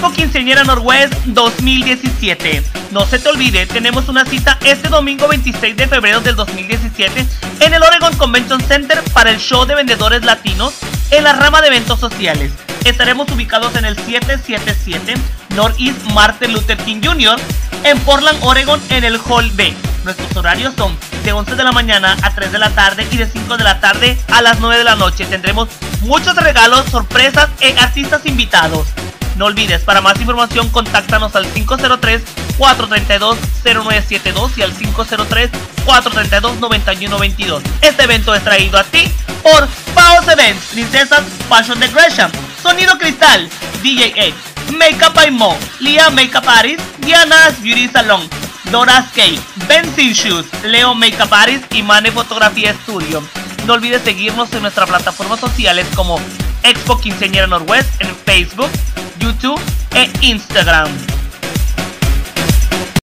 Expo Quinceañera Norwest 2017. No se te olvide, tenemos una cita este domingo 26 de febrero del 2017 en el Oregon Convention Center para el show de vendedores latinos en la rama de eventos sociales. Estaremos ubicados en el 777 Northeast Martin Luther King Jr. en Portland, Oregon, en el Hall B. Nuestros horarios son de 11 de la mañana a 3 de la tarde y de 5 de la tarde a las 9 de la noche. Tendremos muchos regalos, sorpresas e artistas invitados. No olvides, para más información contáctanos al 503-432-0972 y al 503-432-9122. Este evento es traído a ti por Paos Events, Princesas Fashion de Gresham, Sonido Cristal, DJ X, Makeup by Mo, Lia Makeup Artist, Diana's Beauty Salon, Dora's Cake, Benzin Shoes, Leo Makeup Artist y Mane Fotografía Studio. No olvides seguirnos en nuestras plataformas sociales como Expo Quinceañera Norwest en Facebook, YouTube e Instagram.